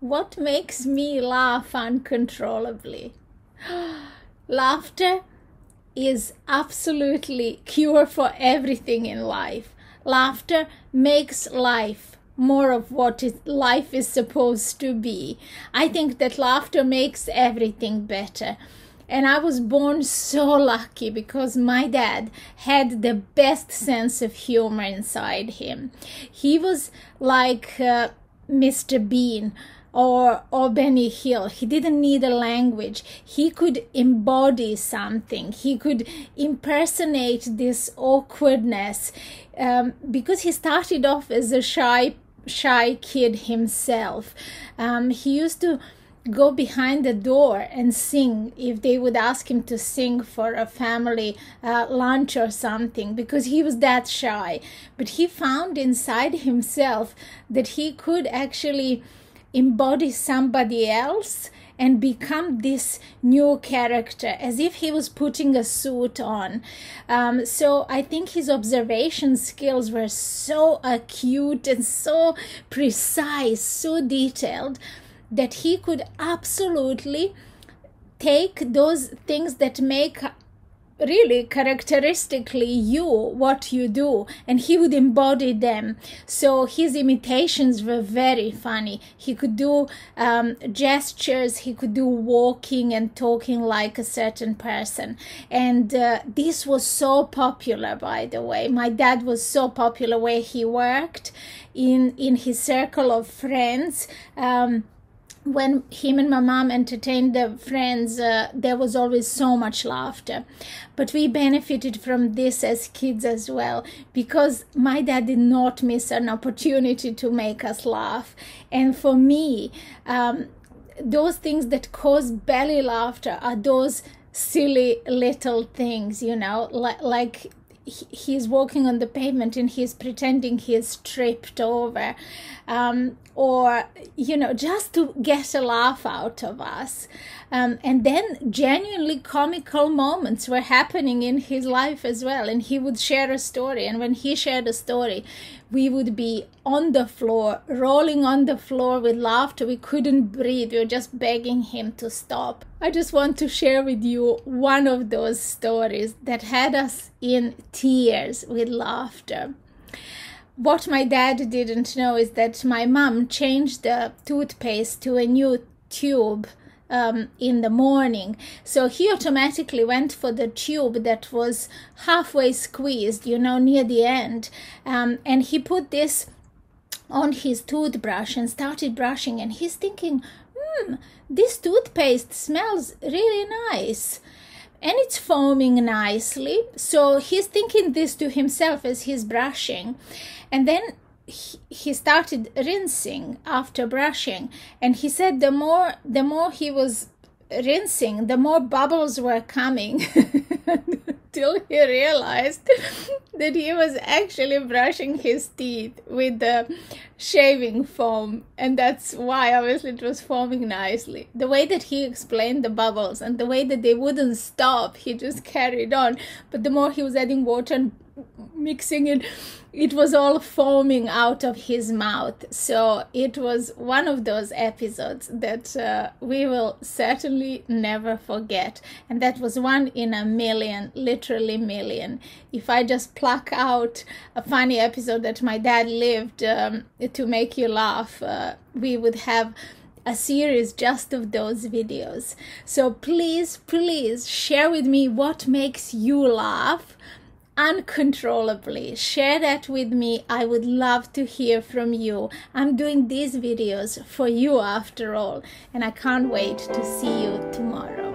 what makes me laugh uncontrollably? Laughter is absolutely cure for everything in life. Laughter makes life more of what it, life is supposed to be. I think that laughter makes everything better. And I was born so lucky because my dad had the best sense of humor inside him. He was like uh, Mr. Bean or or Benny Hill. He didn't need a language. He could embody something. He could impersonate this awkwardness um, because he started off as a shy shy kid himself. Um, he used to go behind the door and sing if they would ask him to sing for a family uh, lunch or something because he was that shy. But he found inside himself that he could actually embody somebody else and become this new character as if he was putting a suit on. Um, so I think his observation skills were so acute and so precise, so detailed that he could absolutely take those things that make really characteristically you what you do and he would embody them. So his imitations were very funny. He could do um, gestures he could do walking and talking like a certain person. And uh, this was so popular by the way. My dad was so popular where he worked in in his circle of friends um, when him and my mom entertained the friends, uh, there was always so much laughter. But we benefited from this as kids as well because my dad did not miss an opportunity to make us laugh. And for me, um, those things that cause belly laughter are those silly little things, you know, like, like he's walking on the pavement and he's pretending he's tripped over. Um, or you know just to get a laugh out of us um, and then genuinely comical moments were happening in his life as well. And he would share a story. And when he shared a story we would be on the floor rolling on the floor with laughter. We couldn't breathe. We were just begging him to stop. I just want to share with you one of those stories that had us in tears with laughter. What my dad didn't know is that my mom changed the toothpaste to a new tube um, in the morning. So he automatically went for the tube that was halfway squeezed, you know, near the end. Um, and he put this on his toothbrush and started brushing. And he's thinking, hmm, this toothpaste smells really nice and it's foaming nicely. So he's thinking this to himself as he's brushing. And then he started rinsing after brushing and he said the more the more he was rinsing the more bubbles were coming till he realized that he was actually brushing his teeth with the shaving foam and that's why obviously it was foaming nicely. The way that he explained the bubbles and the way that they wouldn't stop he just carried on. But the more he was adding water and mixing it it was all foaming out of his mouth. So it was one of those episodes that uh, we will certainly never forget. And that was one in a million literally million. If i just pluck out a funny episode that my dad lived um, to make you laugh uh, we would have a series just of those videos. So please, please share with me what makes you laugh uncontrollably. Share that with me. I would love to hear from you. I'm doing these videos for you after all, and I can't wait to see you tomorrow.